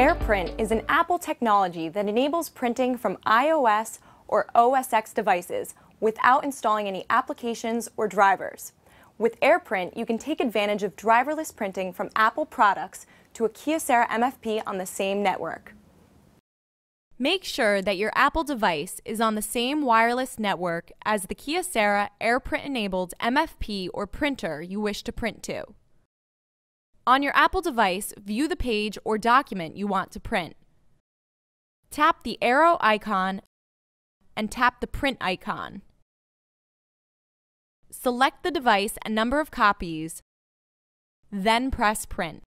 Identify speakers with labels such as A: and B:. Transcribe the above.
A: AirPrint is an Apple technology that enables printing from iOS or OS X devices without installing any applications or drivers. With AirPrint, you can take advantage of driverless printing from Apple products to a Kyocera MFP on the same network.
B: Make sure that your Apple device is on the same wireless network as the Kyocera AirPrint enabled MFP or printer you wish to print to. On your Apple device, view the page or document you want to print. Tap the arrow icon and tap the print icon. Select the device and number of copies, then press print.